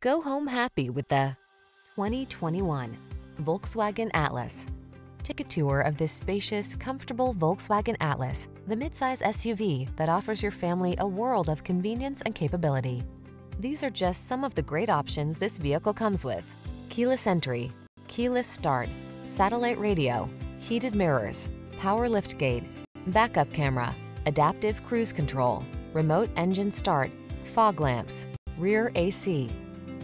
Go home happy with the 2021 Volkswagen Atlas. Take a tour of this spacious, comfortable Volkswagen Atlas, the midsize SUV that offers your family a world of convenience and capability. These are just some of the great options this vehicle comes with. Keyless entry, keyless start, satellite radio, heated mirrors, power liftgate, backup camera, adaptive cruise control, remote engine start, fog lamps, rear AC.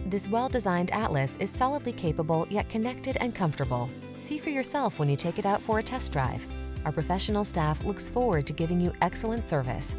This well-designed Atlas is solidly capable yet connected and comfortable. See for yourself when you take it out for a test drive. Our professional staff looks forward to giving you excellent service.